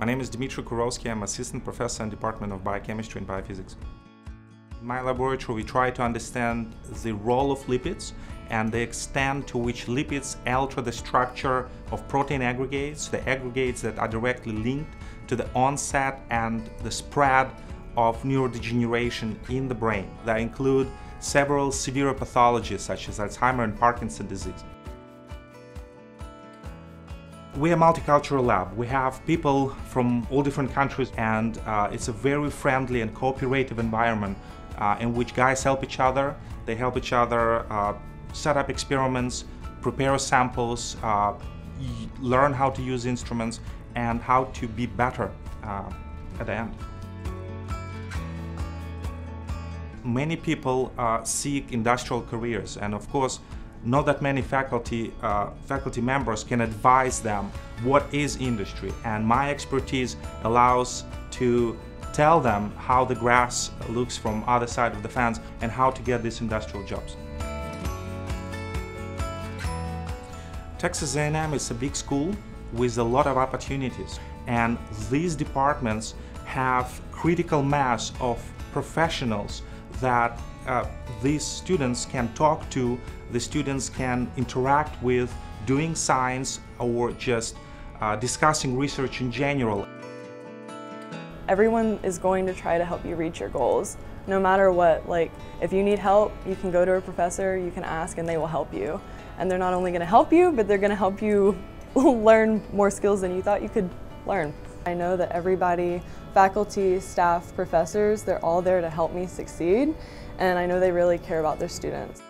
My name is Dzmitry Kurouski. I'm assistant professor in Department of Biochemistry and Biophysics. In my laboratory, we try to understand the role of lipids and the extent to which lipids alter the structure of protein aggregates, the aggregates that are directly linked to the onset and the spread of neurodegeneration in the brain. That include several severe pathologies such as Alzheimer and Parkinson disease. We're a multicultural lab. We have people from all different countries and uh, it's a very friendly and cooperative environment uh, in which guys help each other. They help each other uh, set up experiments, prepare samples, uh, learn how to use instruments and how to be better uh, at the end. Many people uh, seek industrial careers and of course not that many faculty, uh, faculty members can advise them what is industry and my expertise allows to tell them how the grass looks from other side of the fence and how to get these industrial jobs. Texas A&M is a big school with a lot of opportunities and these departments have critical mass of professionals that uh, these students can talk to, the students can interact with, doing science or just uh, discussing research in general. Everyone is going to try to help you reach your goals, no matter what. Like, if you need help, you can go to a professor, you can ask, and they will help you. And they're not only going to help you, but they're going to help you learn more skills than you thought you could learn. I know that everybody, faculty, staff, professors, they're all there to help me succeed and I know they really care about their students.